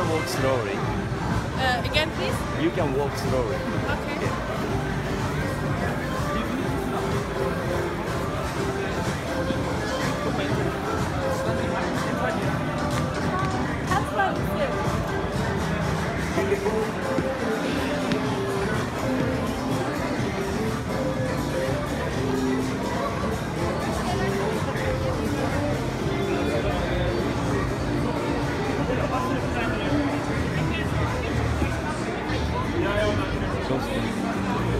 can walk slowly. Uh, again, please? You can walk slowly. Okay. Yeah. Have fun. disgusting.